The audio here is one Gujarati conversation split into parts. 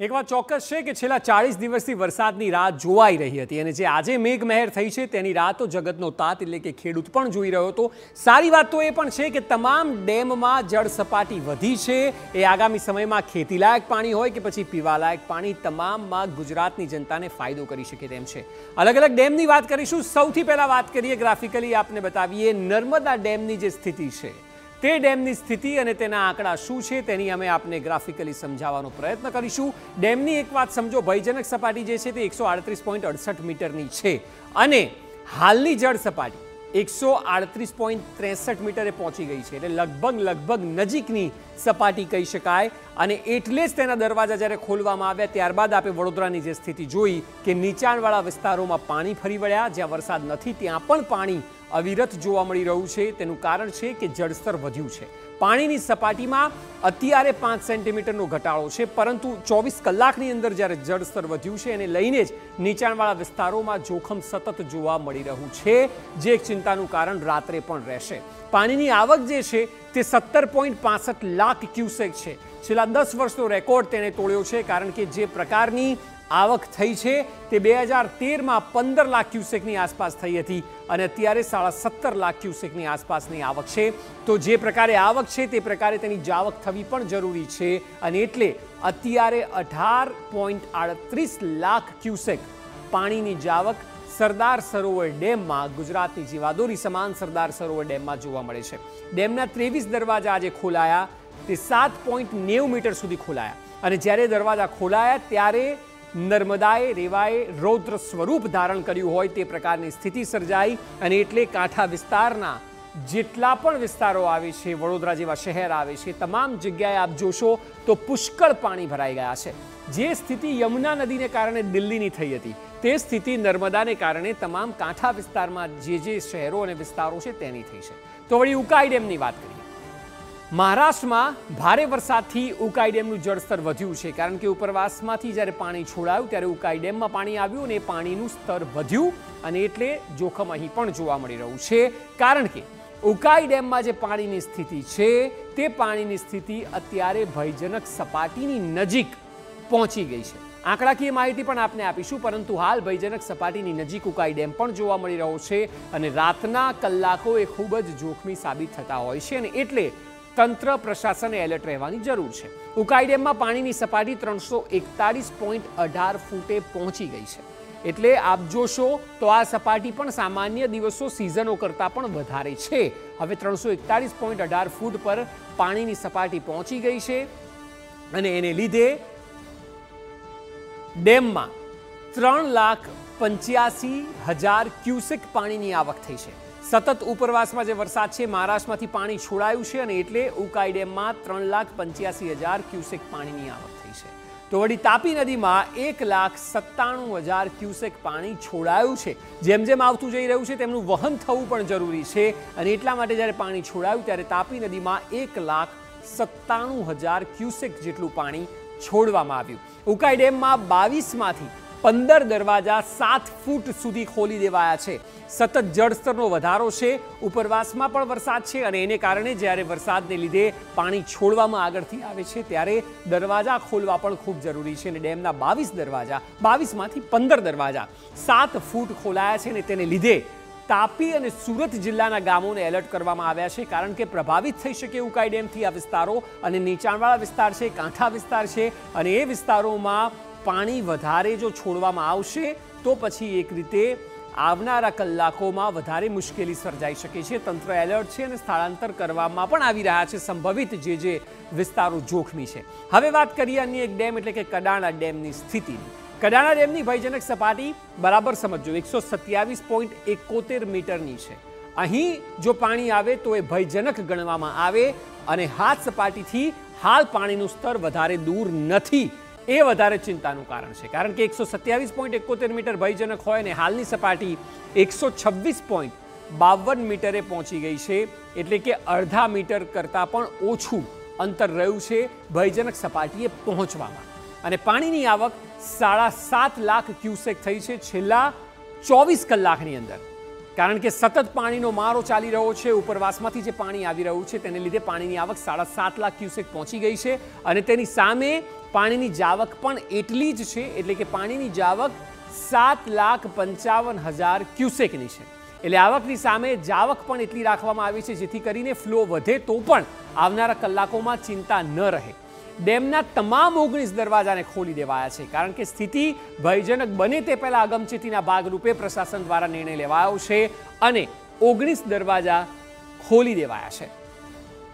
એક વાત ચોક્કસ છે કે છેલ્લા ચાળીસ દિવસથી વરસાદની રાહ જોવાઈ રહી હતી અને જે આજે મેઘમહેર થઈ છે તેની રાહ તો જગતનો તાત એટલે કે ખેડૂત પણ જોઈ રહ્યો હતો. સારી વાત તો એ પણ છે કે તમામ ડેમમાં જળ સપાટી વધી છે. એ આગામી સમયમાં ખેતીલાયક પાણી હોય કે પછી પીવાલાયક પાણી તમામમાં ગુજરાતની જનતાને ફાયદો કરી શકે તેમ છે. અલગ અલગ ડેમની વાત કરીશું. સૌથી પહેલાં વાત કરીએ, ગ્રાફિકલી આપને બતાવીએ, નર્મદા ડેમની જે સ્થિતિ છે. તે ડેમની સ્થિતિ અને તેના આંકડા શું છે તેની અમે આપને ગ્રાફિકલી સમજાવવાનો પ્રયત્ન કરીશું. ડેમની એક વાત સમજો, ભયજનક સપાટી જે છે તે એકસો આડત્રીસ પોઈન્ટ અડસઠ મીટરની છે. અને હાલની જળ સપાટી એકસો આડત્રીસ પોઈન્ટ ત્રેસઠ મીટરે પહોંચી ગઈ છે. એટલે લગભગ લગભગ નજીકની સપાટી કહી શકાય. અને એટલે જ તેના દરવાજા જ્યારે ખોલવામાં આવ્યા, ત્યારબાદ આપણે વડોદરાની જે સ્થિતિ જોઈ કે નીચાણવાળા વિસ્તારોમાં પાણી ફરી વળ્યા. જ્યાં વરસાદ નથી, ત્યાં પણ પાણી અવિરત જોવા મળી રહ્યું છે. તેનું કારણ છે કે જળસ્તર વધ્યું છે. પાણીની સપાટીમાં અત્યારે પાંચ સેન્ટીમીટરનો ઘટાડો છે, પરંતુ ચોવીસ કલાકની અંદર જ્યારે જળસ્તર વધ્યું છે એને લઈને જ નીચાણવાળા વિસ્તારોમાં જોખમ સતત જોવા મળી રહ્યું છે, જે એક ચિંતાનું કારણ રાત્રે પણ રહેશે. પાણીની આવક જે છે તે સત્તર પોઈન્ટ પાસઠ લાખ ક્યુસેક છે. છેલ્લા દસ વર્ષનો રેકોર્ડ તેણે તોડ્યો છે, કારણ કે જે પ્રકારની આવક થઈ છે તે બે હજાર તેરમાં પંદર લાખ ક્યુસેકની આસપાસ થઈ હતી અને અત્યારે સાડા સત્તર લાખ ક્યુસેકની આસપાસની આવક છે. તો જે પ્રકારે આવક છે તે પ્રકારે તેની જાવક થવી પણ જરૂરી છે અને એટલે અત્યારે અઢાર પોઈન્ટ આડત્રીસ લાખ ક્યુસેક પાણીની જાવક સરદાર સરોવર ડેમમાં ગુજરાતની જીવાદોરી સમાન સરદાર સરોવર ડેમમાં જોવા મળે છે. ડેમના ત્રેવીસ દરવાજા આજે ખોલાયા, તે સાત પોઈન્ટ નેવું મીટર સુધી ખોલાયા અને જ્યારે દરવાજા ખોલાયા ત્યારે નર્મદાએ રેવાએ રૌદ્ર સ્વરૂપ ધારણ કર્યું હોય તે પ્રકારની સ્થિતિ સર્જાઈ અને એટલે કાંઠા વિસ્તારના જેટલા પણ વિસ્તારો આવે છે, વડોદરા જેવા શહેર આવે છે, તમામ જગ્યાએ આપ જોશો તો પુષ્કળ પાણી ભરાઈ ગયા છે. જે સ્થિતિ યમુના નદીને કારણે દિલ્હીની થઈ હતી, તે સ્થિતિ નર્મદાને કારણે તમામ કાંઠા વિસ્તારમાં જે જે શહેરો અને વિસ્તારો છે તેની થઈ છે. તો વળી ઉકાઈ ડેમની વાત કરીએ. મહારાષ્ટ્રમાં ભારે વરસાદથી ઉકાઈ ડેમનું જળસ્તર વધ્યું છે. કારણ કે ઉપરવાસમાંથી જ્યારે પાણી છોડાયું, ત્યારે ઉકાઈ ડેમમાં પાણી આવ્યું અને પાણીનું સ્તર વધ્યું અને એટલે જોખમ અહીં પણ જોવા મળી રહ્યું છે. કારણ કે ઉકાઈ ડેમમાં જે પાણીની સ્થિતિ છે, તે પાણીની સ્થિતિ અત્યારે ભયજનક સપાટીની નજીક પહોંચી ગઈ છે. આંકડાકીય માહિતી પણ આપને આપીશું, પરંતુ હાલ ભયજનક સપાટીની નજીક ઉકાઈ ડેમ પણ જોવા મળી રહ્યો છે અને રાતના કલાકો એ ખૂબ જ જોખમી સાબિત થતા હોય છે અને એટલે તંત્ર પ્રશાસને એલર્ટ રહેવાની જરૂર છે. ઉકાઈ ડેમમાં પાણીની સપાટી ત્રણસો એકતાલીસ પોઈન્ટ અઢાર ફૂટે પહોંચી ગઈ છે. એટલે આપ જોશો તો આ સપાટી પણ સામાન્ય દિવસો સિઝનો કરતાં પણ વધારે છે. હવે ત્રણસો એકતાલીસ પોઈન્ટ અઢાર ફૂટ પર પાણીની સપાટી પહોંચી ગઈ છે અને એને લીધે ડેમમાં ત્રણ લાખ પંચ્યાસી હજાર ક્યુસેક પાણીની આવક થઈ છે. સતત ઉપરવાસમાં જે વરસાદ છે, મહારાષ્ટ્રમાંથી પાણી છોડાયું છે અને એટલે ઉકાઈ ડેમમાં ત્રણ લાખ પંચ્યાસી હજાર ક્યુસેક પાણીની આવક થઈ છે. તો વળી તાપી નદીમાં એક લાખ સત્તાણું હજાર ક્યુસેક પાણી છોડાયું છે. જેમ જેમ આવતું જઈ રહ્યું છે, તેમનું વહન થવું પણ જરૂરી છે અને એટલા માટે જ્યારે પાણી છોડાયું, ત્યારે તાપી નદીમાં એક લાખ સત્તાણું હજાર ક્યુસેક જેટલું પાણી છોડવામાં આવ્યું. ઉકાઈ ડેમમાં બાવીસમાંથી પંદર દરવાજા સાત ફૂટ સુધી ખોલી દેવાયા છે. સતત જળસ્તરનો વધારો છે. ઉપરવાસમાં પણ વરસાદ છે અને એને કારણે જ્યારે વરસાદને લીધે પાણી છોડવામાં આગળથી આવે છે ત્યારે દરવાજા ખોલવા પણ ખૂબ જરૂરી છે અને ડેમના બાવીસ દરવાજા, બાવીસમાંથી પંદર દરવાજા સાત ફૂટ ખોલાયા છે અને તેને લીધે તાપી અને સુરત જિલ્લાના ગામોને એલર્ટ કરવામાં આવ્યા છે. કારણ કે પ્રભાવિત થઈ શકે ઉકાઈ ડેમથી આ વિસ્તારો અને નીચાણવાળા વિસ્તાર છે, કાંઠા વિસ્તાર છે અને એ વિસ્તારોમાં પાણી વધારે જો છોડવામાં આવશે, તો પછી એક રીતે આવનારા કલાકોમાં વધારે મુશ્કેલી સર્જાઈ શકે છે. તંત્ર એલર્ટ છે અને સ્થળાંતર કરવામાં પણ આવી રહ્યા છે. સંભવિત જે જે વિસ્તારો જોખમી છે. હવે વાત કરીએ અન્ય એક ડેમ, એટલે કે કડાણા ડેમની સ્થિતિ. કડાણા ડેમની ભયજનક સપાટી, બરાબર સમજો એકસો સત્યાવીસ પોઈન્ટ એકોતેર મીટરની છે. અહીં જો પાણી આવે તો એ ભયજનક ગણવામાં આવે અને હાથ સપાટીથી હાલ પાણીનું સ્તર વધારે દૂર નથી. એ વધારે ચિંતાનું કારણ છે. કારણ કે એકસો સત્યાવીસ પોઈન્ટ એકોતેર મીટર ભયજનક હોય અને હાલની સપાટી એકસો છવ્વીસ પોઈન્ટ બાવન મીટરે પહોંચી ગઈ છે. એટલે કે અડધા મીટર કરતાં પણ ઓછું અંતર રહ્યું છે ભયજનક સપાટીએ પહોંચવામાં. અને પાણીની આવક સાડા સાત લાખ ક્યુસેક થઈ છે છેલ્લા ચોવીસ કલાકની અંદર. કારણ કે સતત પાણીનો મારો ચાલી રહ્યો છે, ઉપરવાસમાંથી જે પાણી આવી રહ્યું છે, તેને લીધે પાણીની આવક સાડા સાત લાખ ક્યુસેક પહોંચી ગઈ છે અને તેની સામે પાણીની જાવક પણ એટલી જ છે, એટલે કે પાણીની જાવક સાત લાખ પંચાવન હજાર ક્યુસેકની છે. એટલે આવકની સામે જાવક પણ એટલી રાખવામાં આવી છે, જેથી કરીને ફ્લો વધે તો પણ આવનારા કલાકોમાં ચિંતા ન રહે. ડેમના તમામ ઓગણીસ દરવાજાને ખોલી દેવાયા છે. કારણ કે સ્થિતિ ભયજનક બને તે પહેલાં અગમચેતીના ભાગરૂપે પ્રશાસન દ્વારા નિર્ણય લેવાયો છે અને ઓગણીસ દરવાજા ખોલી દેવાયા છે.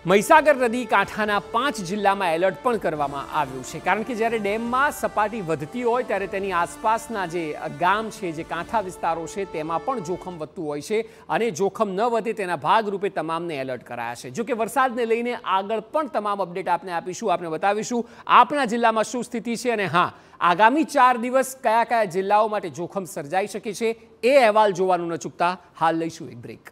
મહીસાગર નદી કાંઠાના પાંચ જિલ્લામાં એલર્ટ પણ કરવામાં આવ્યું છે. કારણ કે જ્યારે ડેમમાં સપાટી વધતી હોય ત્યારે તેની આસપાસના જે ગામ છે, જે કાંઠા વિસ્તારો છે, તેમાં પણ જોખમ વધતું હોય છે અને જોખમ ન વધે તેના ભાગરૂપે તમામને એલર્ટ કરાયા છે. જોકે વરસાદને લઈને આગળ પણ તમામ અપડેટ આપને આપીશું, આપને બતાવીશું આપણા જિલ્લામાં શું સ્થિતિ છે અને હા, આગામી ચાર દિવસ કયા કયા જિલ્લાઓ માટે જોખમ સર્જાઈ શકે છે એ અહેવાલ જોવાનું ન ચૂકતા. હાલ લઈશું એક બ્રેક.